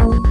you